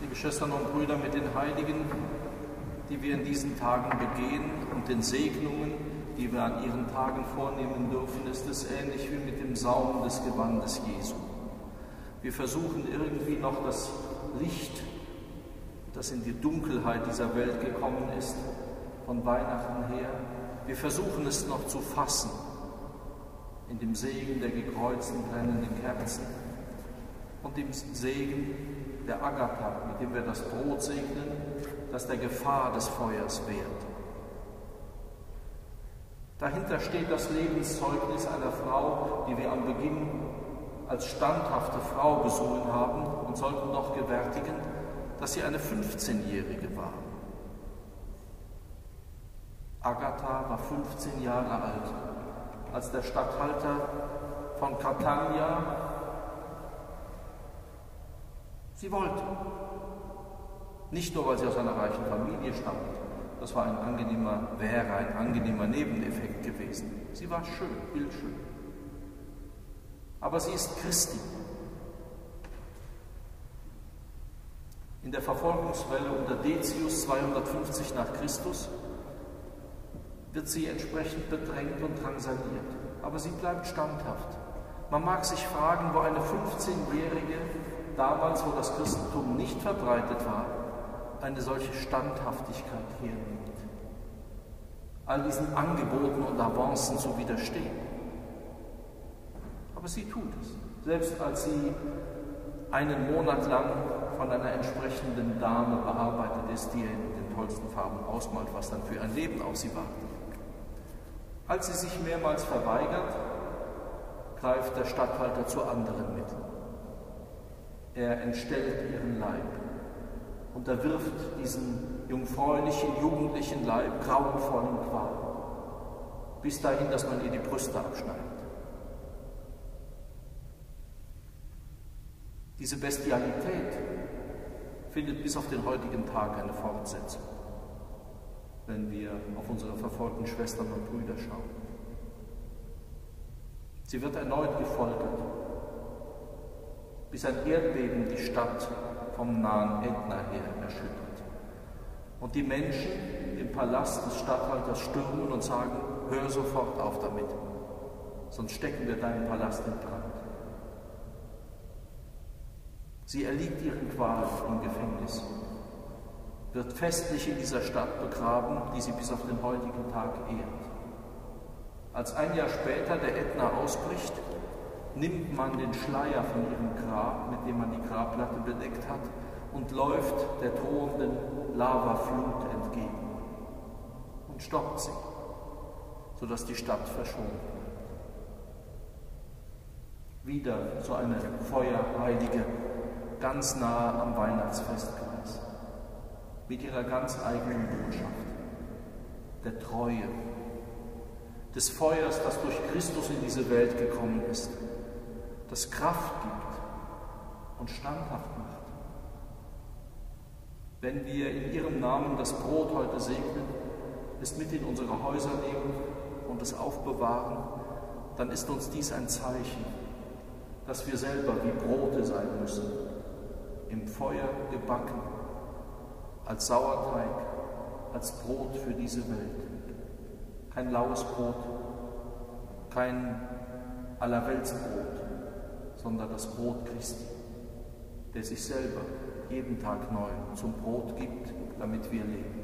liebe Schwestern und Brüder, mit den Heiligen, die wir in diesen Tagen begehen und den Segnungen, die wir an ihren Tagen vornehmen dürfen, ist es ähnlich wie mit dem Saum des Gewandes Jesu. Wir versuchen irgendwie noch das Licht, das in die Dunkelheit dieser Welt gekommen ist, von Weihnachten her, wir versuchen es noch zu fassen in dem Segen der gekreuzten brennenden Kerzen und dem Segen der Agatha, mit dem wir das Brot segnen, das der Gefahr des Feuers wehrt. Dahinter steht das Lebenszeugnis einer Frau, die wir am Beginn als standhafte Frau besungen haben und sollten noch gewärtigen, dass sie eine 15-Jährige war. Agatha war 15 Jahre alt, als der Statthalter von Catania Sie wollte. Nicht nur, weil sie aus einer reichen Familie stammt. Das war ein angenehmer, wäre ein angenehmer Nebeneffekt gewesen. Sie war schön, bildschön. Aber sie ist Christin. In der Verfolgungswelle unter Decius 250 nach Christus wird sie entsprechend bedrängt und drangsaliert. Aber sie bleibt standhaft. Man mag sich fragen, wo eine 15-jährige damals, wo das Christentum nicht verbreitet war, eine solche Standhaftigkeit hernimmt. All diesen Angeboten und Avancen zu widerstehen. Aber sie tut es. Selbst als sie einen Monat lang von einer entsprechenden Dame bearbeitet ist, die in den tollsten Farben ausmalt, was dann für ein Leben auf sie wartet. Als sie sich mehrmals verweigert, greift der Statthalter zu anderen Mitteln. Er entstellt ihren Leib, unterwirft diesen jungfräulichen, jugendlichen Leib grauenvollen Qualen, bis dahin, dass man ihr die Brüste abschneidet. Diese Bestialität findet bis auf den heutigen Tag eine Fortsetzung, wenn wir auf unsere verfolgten Schwestern und Brüder schauen. Sie wird erneut gefoltert, bis ein Erdbeben die Stadt vom nahen Ätna her erschüttert. Und die Menschen im Palast des Statthalters stürmen und sagen, hör sofort auf damit, sonst stecken wir deinen Palast in Brand. Sie erliegt ihren Qualen im Gefängnis, wird festlich in dieser Stadt begraben, die sie bis auf den heutigen Tag ehrt. Als ein Jahr später der Ätna ausbricht, nimmt man den Schleier von ihrem Grab, mit dem man die Grabplatte bedeckt hat, und läuft der drohenden Lavaflut entgegen und stoppt sie, sodass die Stadt verschont wird. Wieder so eine Feuerheilige, ganz nahe am Weihnachtsfestkreis, mit ihrer ganz eigenen Botschaft, der Treue, des Feuers, das durch Christus in diese Welt gekommen ist das Kraft gibt und standhaft macht. Wenn wir in ihrem Namen das Brot heute segnen, es mit in unsere Häuser nehmen und es aufbewahren, dann ist uns dies ein Zeichen, dass wir selber wie Brote sein müssen, im Feuer gebacken, als Sauerteig, als Brot für diese Welt. Kein laues Brot, kein Allerweltsbrot, sondern das Brot Christi, der sich selber jeden Tag neu zum Brot gibt, damit wir leben.